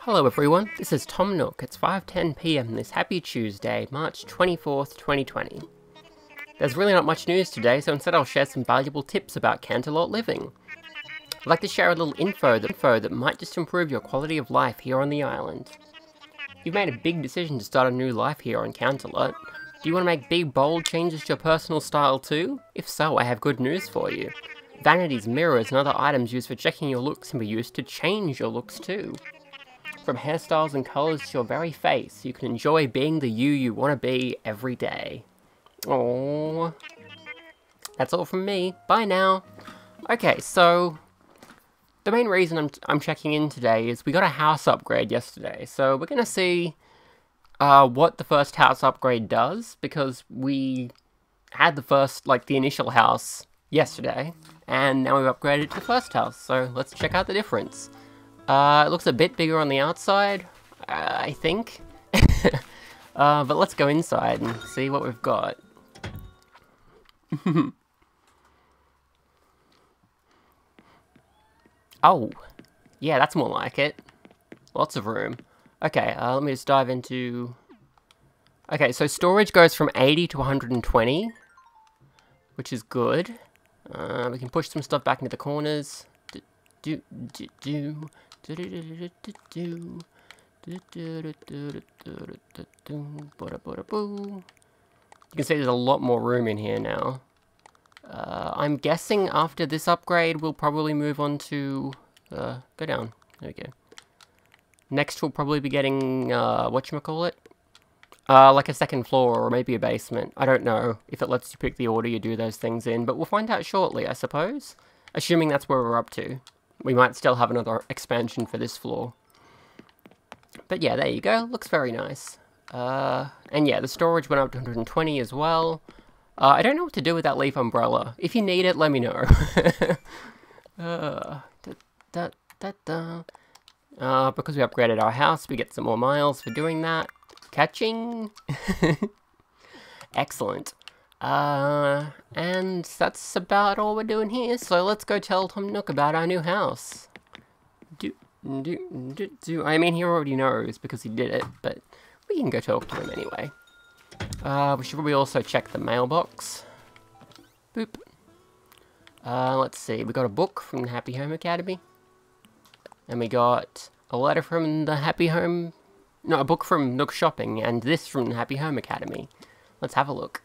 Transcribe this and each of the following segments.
Hello everyone, this is Tom Nook. It's 5.10pm this happy Tuesday, March 24th, 2020. There's really not much news today, so instead I'll share some valuable tips about Canterlot living. I'd like to share a little info that, info that might just improve your quality of life here on the island. You've made a big decision to start a new life here on Canterlot. Do you want to make big, bold changes to your personal style too? If so, I have good news for you. Vanities, mirrors, and other items used for checking your looks can be used to change your looks too. From hairstyles and colours to your very face, you can enjoy being the you you want to be every day. Oh, That's all from me. Bye now. Okay, so the main reason I'm, I'm checking in today is we got a house upgrade yesterday. So we're going to see uh, what the first house upgrade does because we had the first, like the initial house yesterday and now we've upgraded to the first house. So let's check out the difference. Uh, it looks a bit bigger on the outside, uh, I think. uh, but let's go inside and see what we've got. oh, yeah, that's more like it. Lots of room. Okay, uh, let me just dive into... Okay, so storage goes from 80 to 120, which is good. Uh, we can push some stuff back into the corners. Do, do, do, you can see there's a lot more room in here now. Uh, I'm guessing after this upgrade, we'll probably move on to... Uh, go down. There we go. Next, we'll probably be getting, uh, whatchamacallit? Uh, like a second floor or maybe a basement. I don't know if it lets you pick the order you do those things in, but we'll find out shortly, I suppose. Assuming that's where we're up to. We might still have another expansion for this floor. But yeah, there you go. Looks very nice. Uh, and yeah, the storage went up to 120 as well. Uh, I don't know what to do with that leaf umbrella. If you need it, let me know. uh, da, da, da. Uh, because we upgraded our house, we get some more miles for doing that. Catching! Excellent. Uh, and that's about all we're doing here, so let's go tell Tom Nook about our new house. Do, do, do, do. I mean, he already knows because he did it, but we can go talk to him anyway. Uh, we should probably also check the mailbox. Boop. Uh, let's see, we got a book from the Happy Home Academy. And we got a letter from the Happy Home... No, a book from Nook Shopping, and this from the Happy Home Academy. Let's have a look.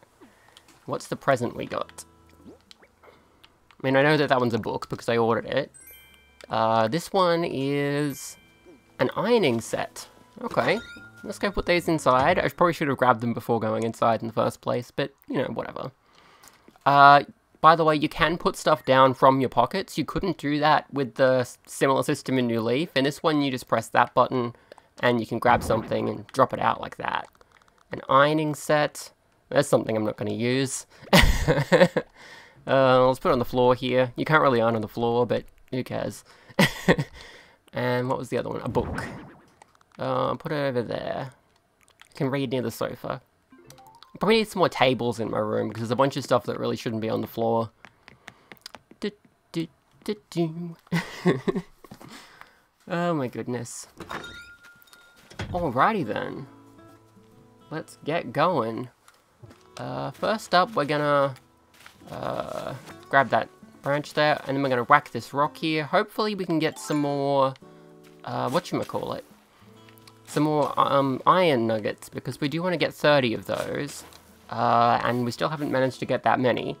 What's the present we got? I mean, I know that that one's a book because I ordered it. Uh, this one is an ironing set. Okay, let's go put these inside. I probably should have grabbed them before going inside in the first place, but, you know, whatever. Uh, by the way, you can put stuff down from your pockets. You couldn't do that with the similar system in New Leaf. In this one, you just press that button, and you can grab something and drop it out like that. An ironing set. That's something I'm not going to use. uh, let's put it on the floor here. You can't really iron on the floor, but who cares? and what was the other one? A book. Uh, put it over there. I can read near the sofa. I probably need some more tables in my room because there's a bunch of stuff that really shouldn't be on the floor. Do, do, do, oh my goodness. Alrighty then. Let's get going. Uh, first up, we're gonna uh, grab that branch there, and then we're gonna whack this rock here. Hopefully we can get some more, uh, whatchamacallit, some more um, iron nuggets, because we do want to get 30 of those, uh, and we still haven't managed to get that many.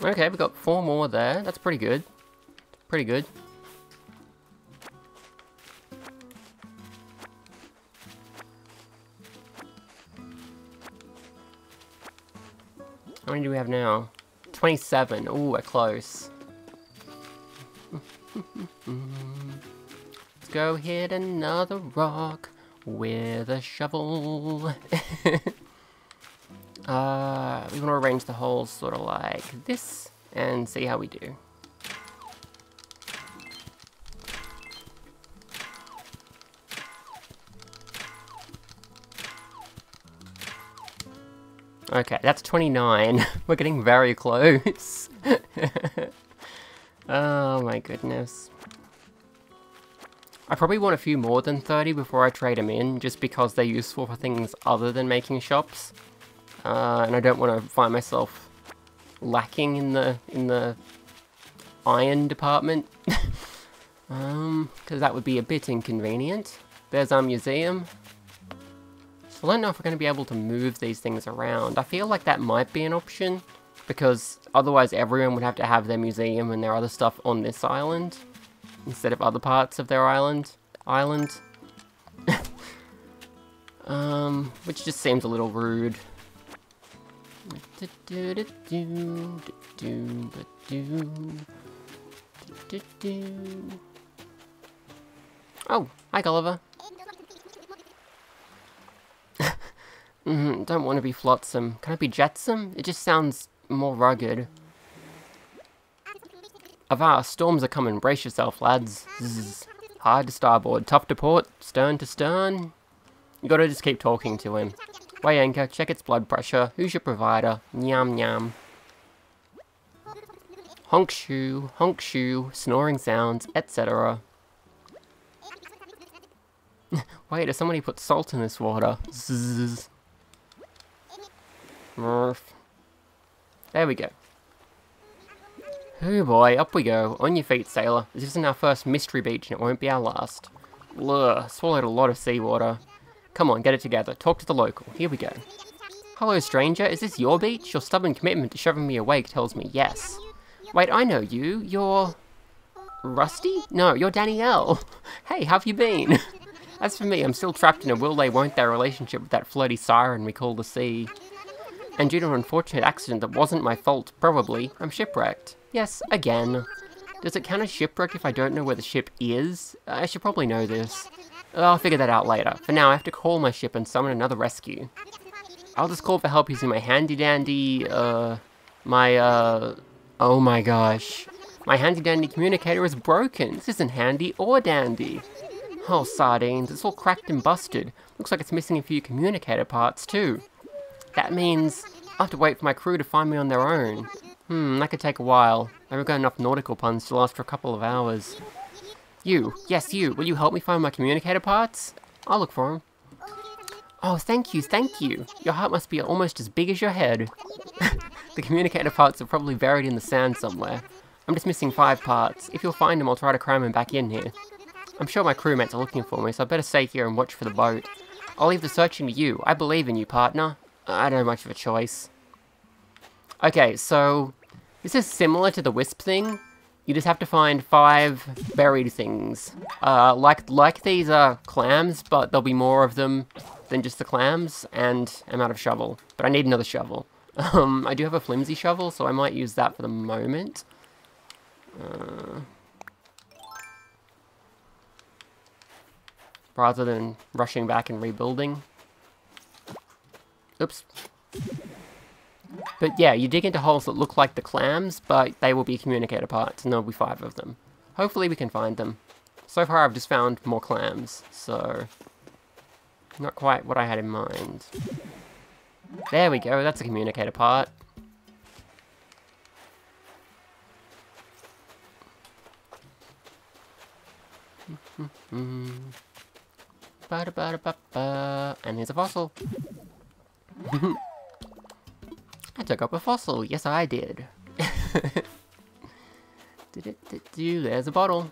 Okay, we got four more there. That's pretty good. Pretty good. How many do we have now? 27. Ooh, we're close. Let's go hit another rock with a shovel. uh, we want to arrange the holes sort of like this and see how we do. Okay, that's 29. We're getting very close. oh my goodness. I probably want a few more than 30 before I trade them in, just because they're useful for things other than making shops. Uh, and I don't want to find myself lacking in the in the iron department. um, because that would be a bit inconvenient. There's our museum. I don't know if we're going to be able to move these things around. I feel like that might be an option, because otherwise everyone would have to have their museum and their other stuff on this island, instead of other parts of their island. Island. um, which just seems a little rude. Oh, hi Gulliver. Mm, don't want to be flotsam. Can I be jetsam? It just sounds more rugged. Avar, storms are coming. Brace yourself, lads. Zzz. Hard to starboard, tough to port, stern to stern. You gotta just keep talking to him. Weigh anchor, check its blood pressure. Who's your provider? Nyam nyam. Honk shoe, honk shoe, snoring sounds, etc. Wait, does somebody put salt in this water? Zzz. There we go. Oh boy, up we go. On your feet, sailor. This isn't our first mystery beach and it won't be our last. Blur, swallowed a lot of seawater. Come on, get it together. Talk to the local. Here we go. Hello, stranger. Is this your beach? Your stubborn commitment to shoving me awake tells me yes. Wait, I know you. You're... Rusty? No, you're Danielle. Hey, how have you been? As for me, I'm still trapped in a will-they-won't-they relationship with that flirty siren we call the sea. And due to an unfortunate accident that wasn't my fault, probably, I'm shipwrecked. Yes, again. Does it count as shipwreck if I don't know where the ship is? I should probably know this. I'll figure that out later. For now, I have to call my ship and summon another rescue. I'll just call for help using my handy-dandy, uh... My, uh... Oh my gosh. My handy-dandy communicator is broken. This isn't handy or dandy. Oh, sardines, it's all cracked and busted. Looks like it's missing a few communicator parts, too. That means I'll have to wait for my crew to find me on their own. Hmm, that could take a while. I haven't got enough nautical puns to last for a couple of hours. You, yes you, will you help me find my communicator parts? I'll look for them. Oh, thank you, thank you. Your heart must be almost as big as your head. the communicator parts are probably buried in the sand somewhere. I'm just missing five parts. If you'll find them, I'll try to cram them back in here. I'm sure my crewmates are looking for me, so I better stay here and watch for the boat. I'll leave the searching to you. I believe in you, partner. I don't have much of a choice. Okay, so this is similar to the Wisp thing. You just have to find five buried things. Uh, like like these are clams, but there'll be more of them than just the clams, and I'm out of shovel. But I need another shovel. Um, I do have a flimsy shovel, so I might use that for the moment. Uh, rather than rushing back and rebuilding. Oops. But yeah, you dig into holes that look like the clams, but they will be communicator parts, and there'll be five of them. Hopefully we can find them. So far I've just found more clams, so... Not quite what I had in mind. There we go, that's a communicator part. And here's a fossil. I took up a fossil. Yes, I did. There's a bottle.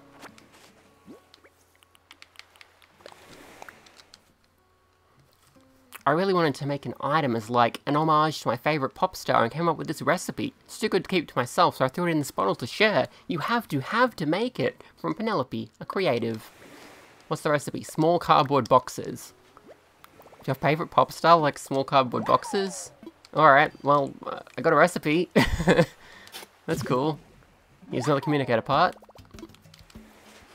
I really wanted to make an item as like an homage to my favourite pop star and came up with this recipe. It's too good to keep to myself, so I threw it in this bottle to share. You have to, have to make it. From Penelope, a creative. What's the recipe? Small cardboard boxes. Do you have favourite pop star like small cardboard boxes? Alright, well, I got a recipe. That's cool. Here's another communicator part.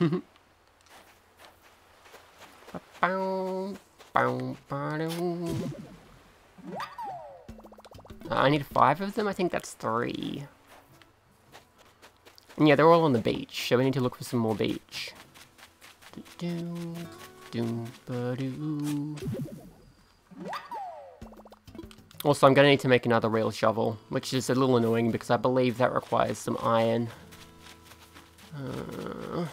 I need five of them? I think that's three. And yeah, they're all on the beach, so we need to look for some more beach. Also, I'm going to need to make another real shovel, which is a little annoying because I believe that requires some iron. Uh,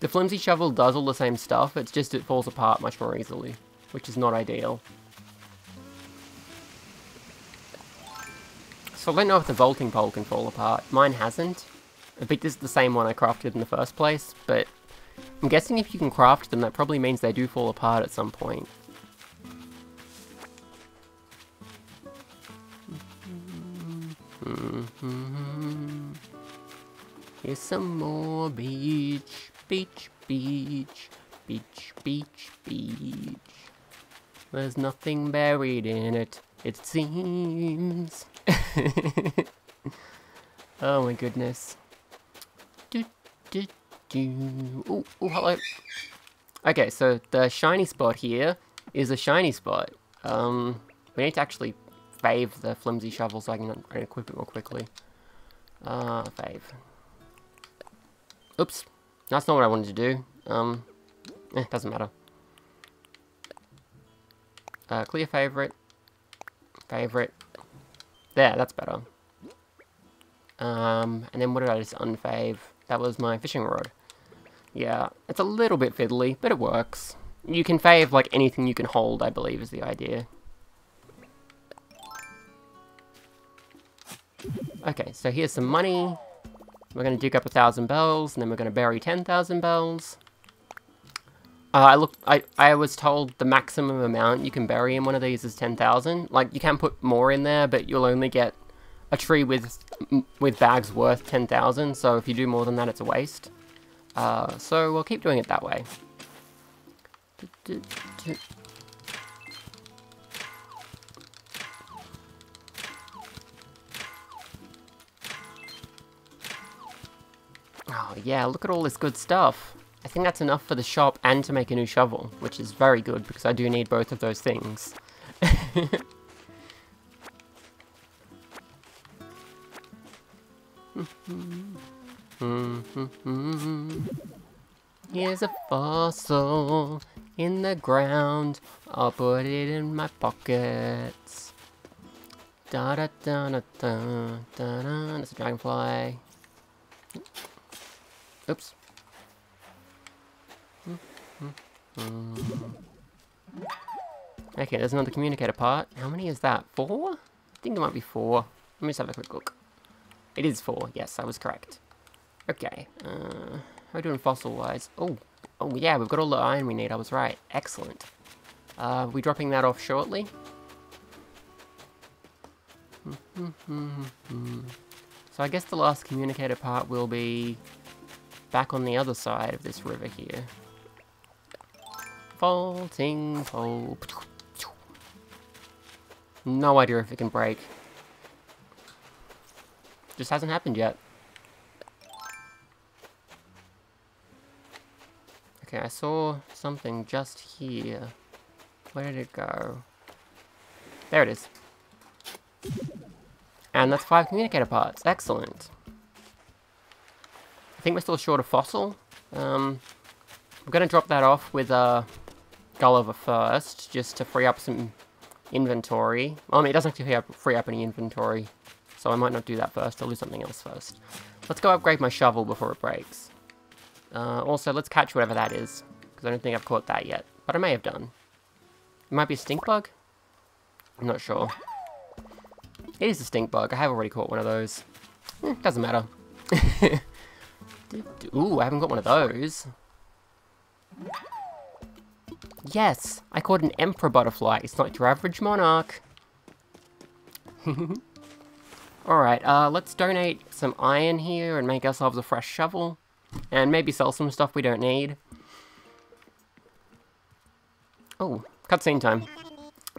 the flimsy shovel does all the same stuff, it's just it falls apart much more easily, which is not ideal. So I don't know if the vaulting pole can fall apart. Mine hasn't. I think this is the same one I crafted in the first place, but I'm guessing if you can craft them, that probably means they do fall apart at some point. Here's some more beach, beach, beach, beach, beach, beach. There's nothing buried in it, it seems. oh my goodness. Do, do, do. Oh, oh, hello. Okay, so the shiny spot here is a shiny spot. Um, we need to actually fave the flimsy shovel so I can equip it more quickly. Uh, fave. Oops. That's not what I wanted to do. Um, eh, doesn't matter. Uh, clear favorite. Favorite. There, that's better. Um, and then what did I just unfave? That was my fishing rod. Yeah, it's a little bit fiddly, but it works. You can fave, like, anything you can hold, I believe, is the idea. Okay, so here's some money. We're to dig up a thousand bells, and then we're to bury 10,000 bells. Uh, I look, I, I was told the maximum amount you can bury in one of these is 10,000. Like, you can put more in there, but you'll only get a tree with with bags worth 10,000, so if you do more than that, it's a waste. Uh, so we'll keep doing it that way. Yeah, look at all this good stuff. I think that's enough for the shop and to make a new shovel, which is very good because I do need both of those things. Here's a fossil in the ground. I'll put it in my pockets. Da da da da da da da. It's a dragonfly. Oops. Okay, there's another communicator part. How many is that? Four? I think it might be four. Let me just have a quick look. It is four. Yes, I was correct. Okay. Uh, how are we doing fossil-wise? Oh, oh yeah, we've got all the iron we need. I was right. Excellent. Uh, are we dropping that off shortly? so I guess the last communicator part will be back on the other side of this river here. Vaulting pole. No idea if it can break. Just hasn't happened yet. Okay, I saw something just here. Where did it go? There it is. And that's five communicator parts. Excellent. I think we're still short of fossil. Um, I'm going to drop that off with uh, Gulliver first, just to free up some inventory. Well, I mean, it doesn't actually free up any inventory, so I might not do that first. I'll do something else first. Let's go upgrade my shovel before it breaks. Uh, also, let's catch whatever that is, because I don't think I've caught that yet, but I may have done. It might be a stink bug? I'm not sure. It is a stink bug. I have already caught one of those. Eh, doesn't matter. Ooh, I haven't got one of those. Yes, I caught an emperor butterfly. It's not your average monarch. Alright, uh, let's donate some iron here and make ourselves a fresh shovel. And maybe sell some stuff we don't need. Oh, cutscene time.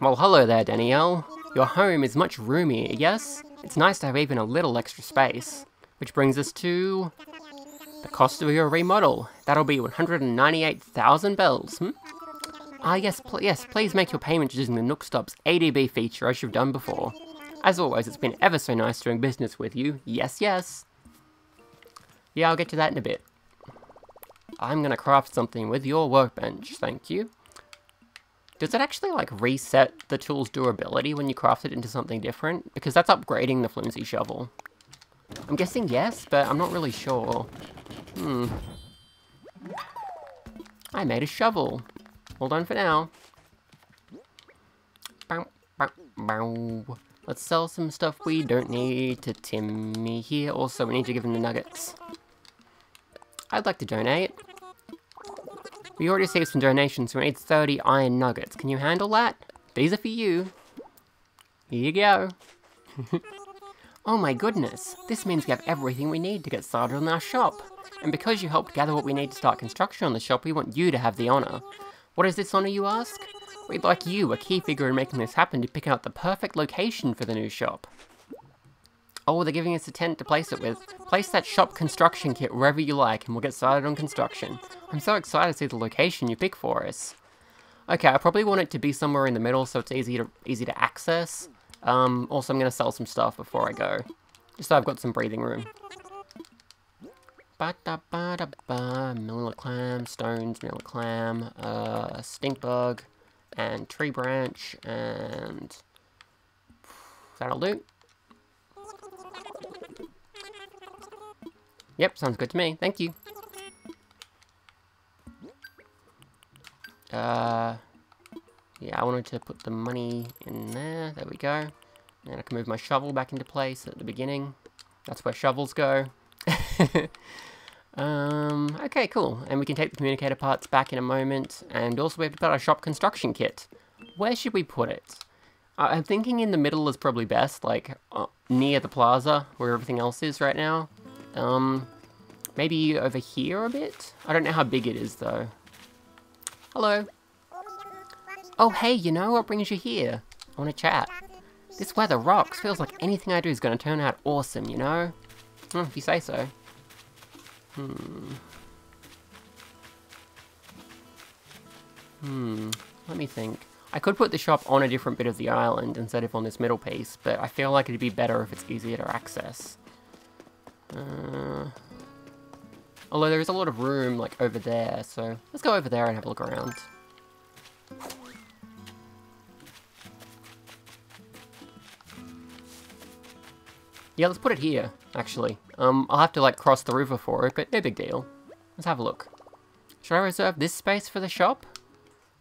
Well, hello there, Danielle. Your home is much roomier, yes? It's nice to have even a little extra space. Which brings us to the cost of your remodel. That'll be 198,000 bells, hmm? Ah yes, pl yes, please make your payment using the NookStop's ABD feature as you've done before. As always, it's been ever so nice doing business with you. Yes, yes. Yeah, I'll get to that in a bit. I'm gonna craft something with your workbench, thank you. Does it actually, like, reset the tool's durability when you craft it into something different? Because that's upgrading the flimsy shovel. I'm guessing yes, but I'm not really sure. Hmm. I made a shovel. Hold on for now. Bow, bow, bow. Let's sell some stuff we don't need to Timmy here. Also, we need to give him the nuggets. I'd like to donate. We already received some donations. so We need 30 iron nuggets. Can you handle that? These are for you. Here you go. oh my goodness. This means we have everything we need to get started on our shop. And because you helped gather what we need to start construction on the shop, we want you to have the honour. What is this honour, you ask? We'd like you, a key figure in making this happen, to pick out the perfect location for the new shop. Oh, they're giving us a tent to place it with. Place that shop construction kit wherever you like, and we'll get started on construction. I'm so excited to see the location you pick for us. Okay, I probably want it to be somewhere in the middle so it's easy to easy to access. Um, also, I'm going to sell some stuff before I go, just so I've got some breathing room. Ba da ba da ba, clam, stones, Manila clam, uh, stink bug, and tree branch, and that'll do. Yep, sounds good to me. Thank you. Uh, yeah, I wanted to put the money in there. There we go. And I can move my shovel back into place at the beginning. That's where shovels go. um, okay, cool. And we can take the communicator parts back in a moment. And also we have to put our shop construction kit. Where should we put it? I'm thinking in the middle is probably best, like uh, near the plaza where everything else is right now. Um, maybe over here a bit? I don't know how big it is though. Hello. Oh, hey, you know what brings you here? I want to chat. This weather rocks. Feels like anything I do is to turn out awesome, you know? Hmm, if you say so. Hmm. Hmm. Let me think. I could put the shop on a different bit of the island instead of on this middle piece, but I feel like it'd be better if it's easier to access. Uh, Although there is a lot of room, like, over there, so let's go over there and have a look around. Yeah, let's put it here, actually. Um, I'll have to, like, cross the river for it, but no big deal. Let's have a look. Should I reserve this space for the shop?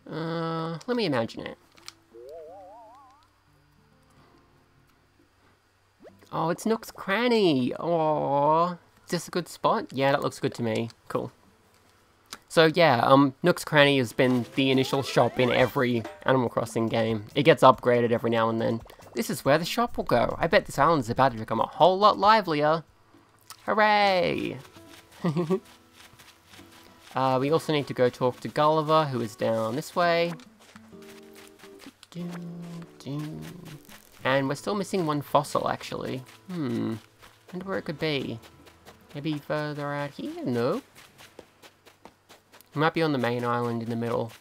Uh, let me imagine it. Oh, it's Nook's Cranny! Aww this a good spot? Yeah, that looks good to me. Cool. So yeah, um, Nook's Cranny has been the initial shop in every Animal Crossing game. It gets upgraded every now and then. This is where the shop will go. I bet this island is about to become a whole lot livelier. Hooray! uh, we also need to go talk to Gulliver, who is down this way. And we're still missing one fossil, actually. Hmm. wonder where it could be. Maybe further out here? No. It might be on the main island in the middle.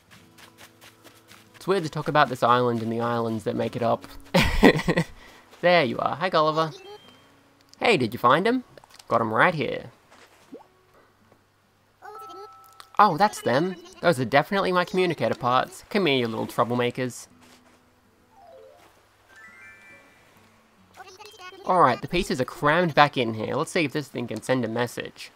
It's weird to talk about this island and the islands that make it up. there you are. Hi, Gulliver. Hey, did you find him? Got him right here. Oh, that's them. Those are definitely my communicator parts. Come here, you little troublemakers. Alright, the pieces are crammed back in here. Let's see if this thing can send a message.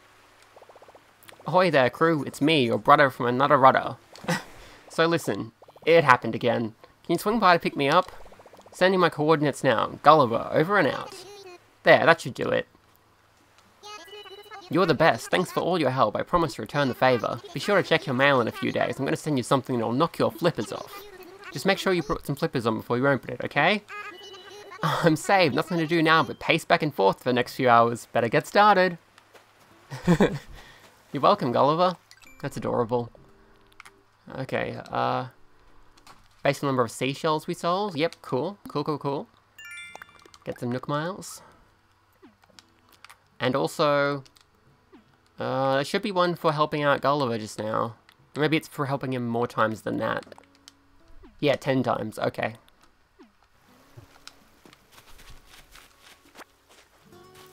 Ahoy there, crew. It's me, your brother from another rudder. so listen, it happened again. Can you swing by to pick me up? Sending my coordinates now. Gulliver, over and out. There, that should do it. You're the best. Thanks for all your help. I promise to return the favour. Be sure to check your mail in a few days. I'm going to send you something that'll knock your flippers off. Just make sure you put some flippers on before you open it, okay? I'm saved, nothing to do now but pace back and forth for the next few hours. Better get started. You're welcome, Gulliver. That's adorable. Okay, uh... Base number of seashells we sold. Yep, cool. Cool, cool, cool. Get some Nook Miles. And also... Uh, there should be one for helping out Gulliver just now. Maybe it's for helping him more times than that. Yeah, ten times. Okay.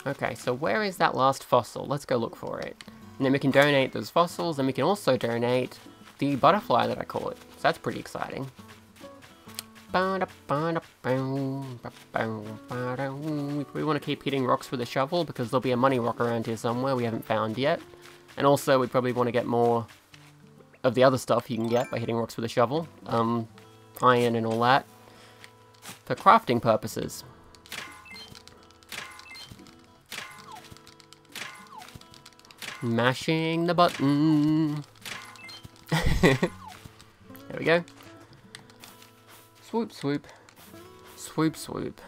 Okay, so where is that last fossil? Let's go look for it. And then we can donate those fossils, and we can also donate the butterfly that I caught. So that's pretty exciting. We want to keep hitting rocks with a shovel because there'll be a money rock around here somewhere we haven't found yet. And also we probably want to get more of the other stuff you can get by hitting rocks with a shovel. Um, iron and all that. For crafting purposes. Mashing the button. there we go. Swoop, swoop. Swoop, swoop.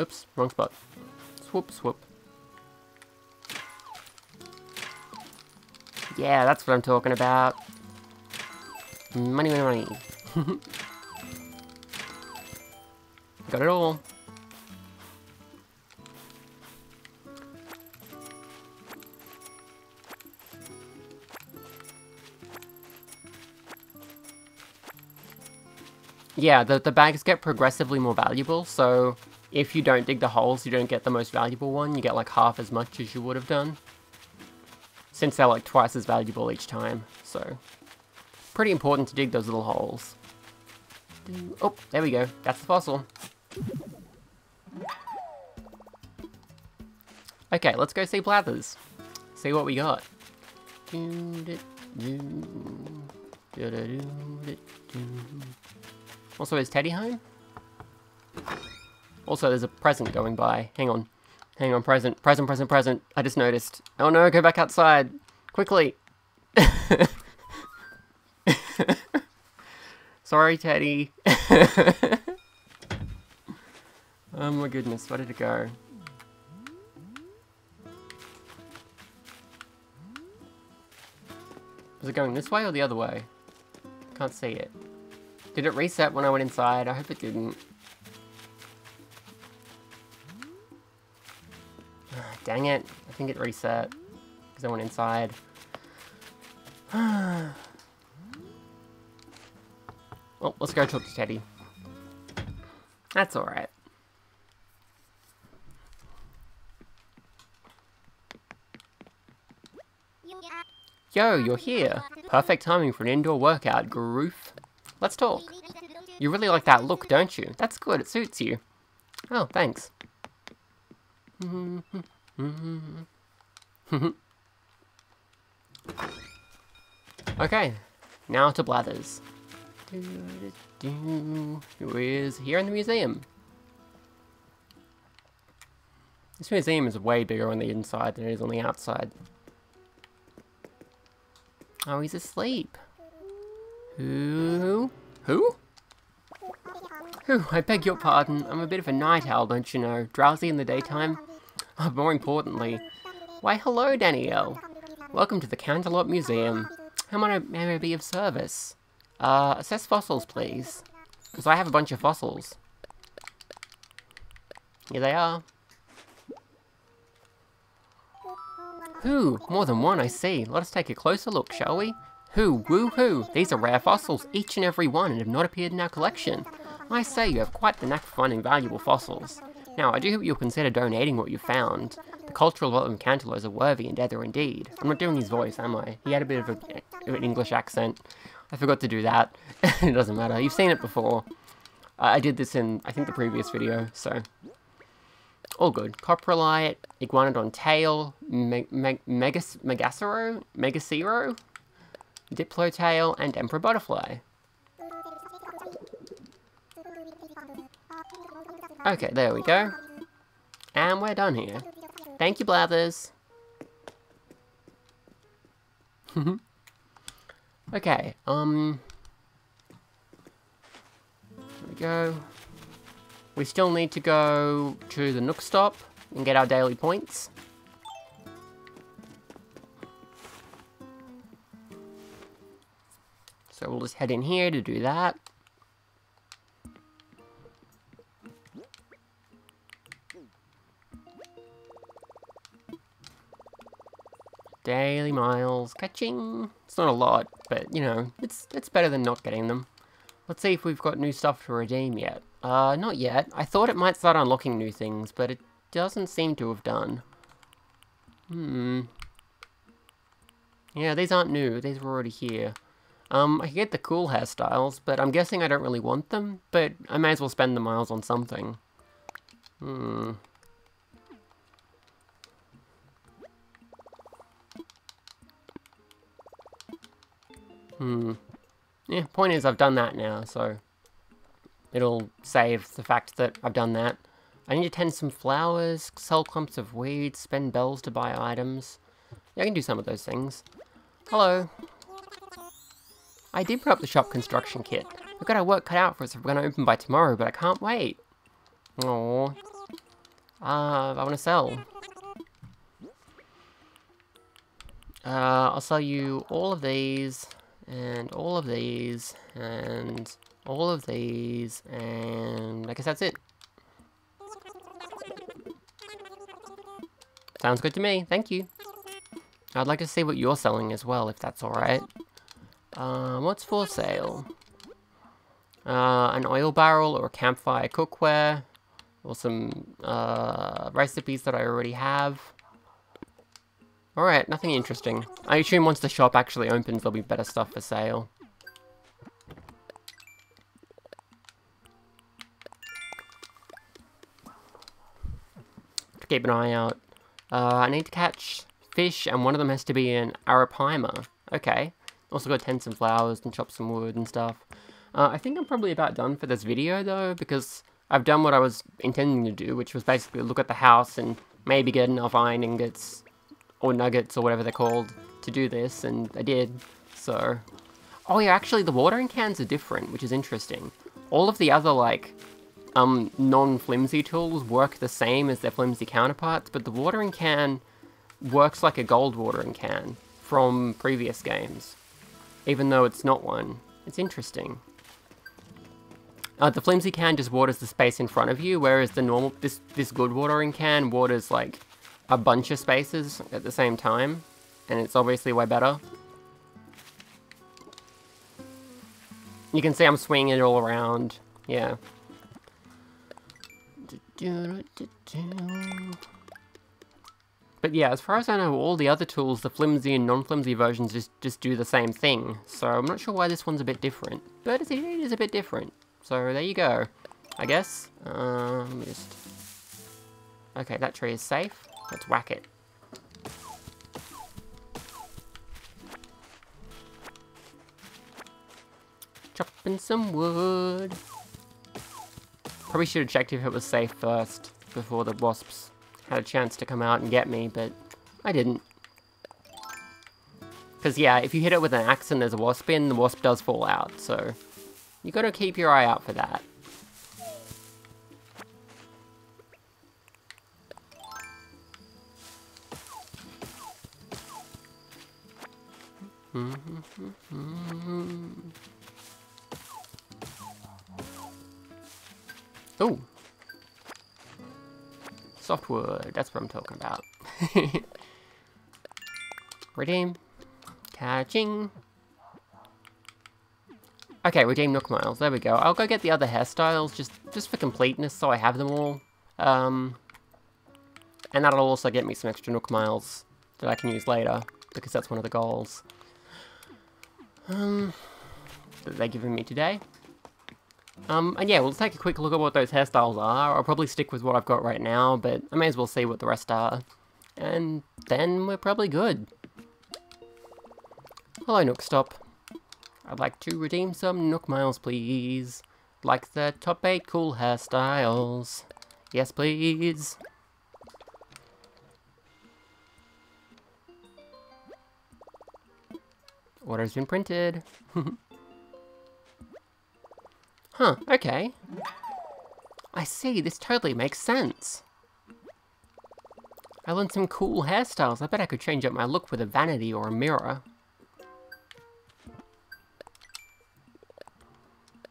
Oops, wrong spot. Swoop, swoop. Yeah, that's what I'm talking about. Money, money, money. Got it all. Yeah, the, the bags get progressively more valuable, so if you don't dig the holes, you don't get the most valuable one, you get like half as much as you would have done. Since they're like twice as valuable each time, so... Pretty important to dig those little holes. Oh, there we go. That's the fossil. Okay, let's go see Blathers. See what we got. Also, is Teddy home? Also, there's a present going by. Hang on. Hang on, present, present, present, present. I just noticed. Oh no, go back outside. Quickly. Sorry, Teddy. oh my goodness, where did it go? Was it going this way or the other way? Can't see it. Did it reset when I went inside? I hope it didn't. Dang it. I think it reset. Because I went inside. well, let's go talk to Teddy. That's alright. Yo, you're here. Perfect timing for an indoor workout, Groof. Let's talk. You really like that look, don't you? That's good, it suits you. Oh, thanks. Mm-hmm. okay, now to Blathers. Who is here in the museum? This museum is way bigger on the inside than it is on the outside. Oh, he's asleep. Who? Who? Who? I beg your pardon. I'm a bit of a night owl, don't you know? Drowsy in the daytime. More importantly, why hello, Danielle. Welcome to the Canterlot Museum. How may I be of service? Uh, assess fossils, please. Because I have a bunch of fossils. Here they are. Who? More than one, I see. Let us take a closer look, shall we? Who? Woo-hoo! These are rare fossils, each and every one, and have not appeared in our collection. I say, you have quite the knack for finding valuable fossils. Now, I do hope you'll consider donating what you found. The cultural development of Canterlot are worthy endeavour indeed. I'm not doing his voice, am I? He had a bit of, a, an English accent. I forgot to do that. it doesn't matter. You've seen it before. I did this in, I think, the previous video, so... All good. Coprolite, Iguanodon tail, me me Megas Megacero, Megacero, Diplotail, and Emperor Butterfly. Okay, there we go. And we're done here. Thank you, Blathers. okay, um... There we go. We still need to go to the Nook Stop and get our daily points. So we'll just head in here to do that. Daily miles. Catching. It's not a lot, but, you know, it's, it's better than not getting them. Let's see if we've got new stuff to redeem yet. Uh, not yet. I thought it might start unlocking new things, but it doesn't seem to have done. Hmm. Yeah, these aren't new. These were already here. Um, I get the cool hairstyles, but I'm guessing I don't really want them, but I may as well spend the miles on something. Hmm. Hmm. Yeah, point is I've done that now, so it'll save the fact that I've done that. I need to tend some flowers, sell clumps of weeds, spend bells to buy items. Yeah, I can do some of those things. Hello. I did put up the shop construction kit. We've got our work cut out for us if we're going to open by tomorrow, but I can't wait. Aww. Uh, I want to sell. Uh, I'll sell you all of these, and all of these, and all of these, and I guess that's it. Sounds good to me, thank you. I'd like to see what you're selling as well, if that's alright. Um, what's for sale? Uh, an oil barrel or a campfire cookware, or some uh, recipes that I already have. Alright, nothing interesting. I assume once the shop actually opens, there'll be better stuff for sale. Keep an eye out. Uh, I need to catch fish, and one of them has to be an arapaima. Okay. Also got to tend some flowers and chop some wood and stuff. Uh, I think I'm probably about done for this video, though, because I've done what I was intending to do, which was basically look at the house and maybe get enough iron ingots, or nuggets, or whatever they're called, to do this, and I did, so... Oh yeah, actually the watering cans are different, which is interesting. All of the other, like, um, non-flimsy tools work the same as their flimsy counterparts, but the watering can works like a gold watering can from previous games, even though it's not one. It's interesting. Uh, the flimsy can just waters the space in front of you, whereas the normal, this, this good watering can waters like a bunch of spaces at the same time, and it's obviously way better. You can see I'm swinging it all around, yeah. But yeah, as far as I know, all the other tools, the flimsy and non-flimsy versions, just, just do the same thing. So I'm not sure why this one's a bit different. But it is a bit different. So there you go, I guess. Me just... Okay, that tree is safe. Let's whack it. Chopping some wood. Probably should have checked if it was safe first, before the wasps had a chance to come out and get me, but I didn't. Because yeah, if you hit it with an axe and there's a wasp in, the wasp does fall out, so you gotta keep your eye out for that. Oh! Softwood, that's what I'm talking about. Redeem. Catching. Okay, redeem Nook Miles, there we go. I'll go get the other hairstyles just, just for completeness so I have them all. Um, and that'll also get me some extra Nook Miles that I can use later, because that's one of the goals. Um, that they're giving me today. Um, and yeah, we'll take a quick look at what those hairstyles are. I'll probably stick with what I've got right now, but I may as well see what the rest are. And then we're probably good. Hello, Nookstop. I'd like to redeem some Nook Miles, please. Like the top 8 cool hairstyles. Yes, please. Order's been printed. huh, okay. I see, this totally makes sense. I learned some cool hairstyles. I bet I could change up my look with a vanity or a mirror.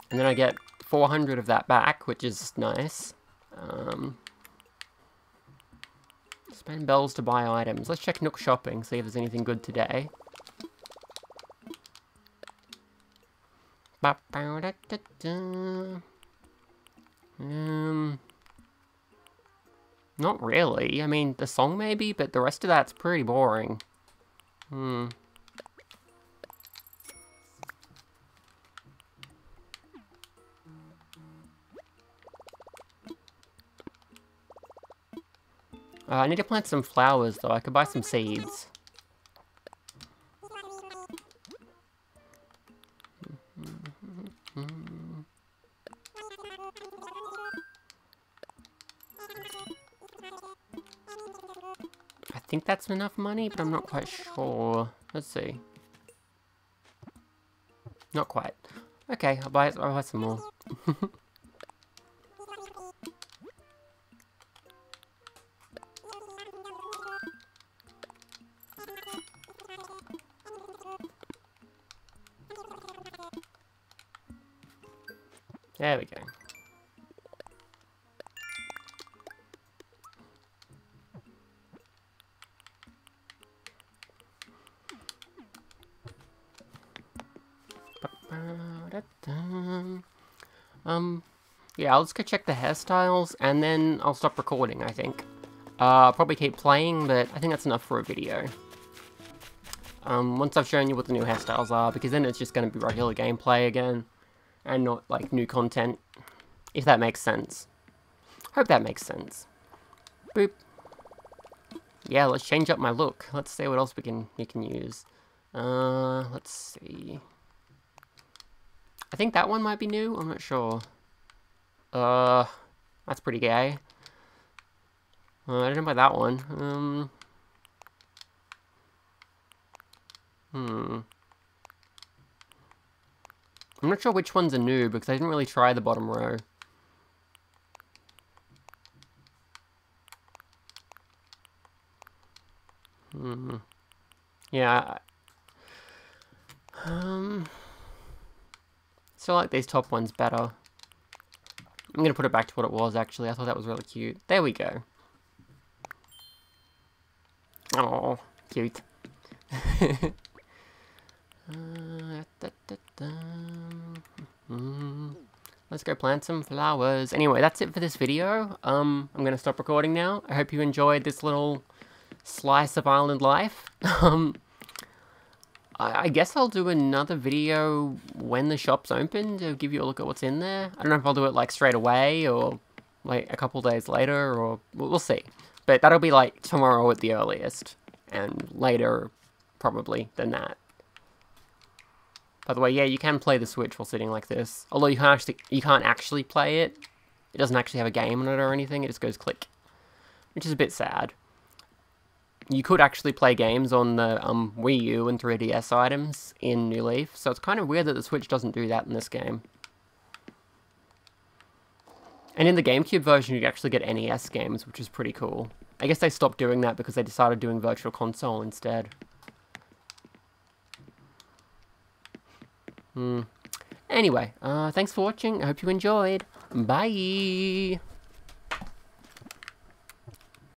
And then I get 400 of that back, which is nice. Um, Spend bells to buy items. Let's check Nook Shopping, see if there's anything good today. Um, not really. I mean, the song maybe, but the rest of that's pretty boring. Hmm. Uh, I need to plant some flowers, though. I could buy some seeds. Think that's enough money, but I'm not quite sure. Let's see. Not quite. Okay, I'll buy, it I'll buy some more. I'll just go check the hairstyles, and then I'll stop recording, I think. Uh, I'll probably keep playing, but I think that's enough for a video. Um, once I've shown you what the new hairstyles are, because then it's just going to be regular gameplay again and not like new content, if that makes sense. Hope that makes sense. Boop. Yeah, let's change up my look. Let's see what else we can we can use. Uh, let's see. I think that one might be new. I'm not sure. Uh, that's pretty gay. Uh, I didn't buy that one. Um. Hmm. I'm not sure which ones are new because I didn't really try the bottom row. Hmm. Yeah. Um. Still like these top ones better. I'm gonna put it back to what it was actually. I thought that was really cute. There we go. Oh, cute. Let's go plant some flowers. Anyway, that's it for this video. Um, I'm going to stop recording now. I hope you enjoyed this little slice of island life. um, I, I guess I'll do another video when the shop's open to give you a look at what's in there. I don't know if I'll do it like straight away or like a couple days later or we'll see. But that'll be like tomorrow at the earliest and later probably than that. By the way, yeah, you can play the Switch while sitting like this. Although you can't actually, you can't actually play it. It doesn't actually have a game on it or anything. It just goes click. Which is a bit sad. You could actually play games on the um, Wii U and 3DS items in New Leaf. So it's kind of weird that the Switch doesn't do that in this game. And in the GameCube version, you actually get NES games, which is pretty cool. I guess they stopped doing that because they decided doing Virtual Console instead. Hmm. Anyway, uh, thanks for watching. I hope you enjoyed. Bye!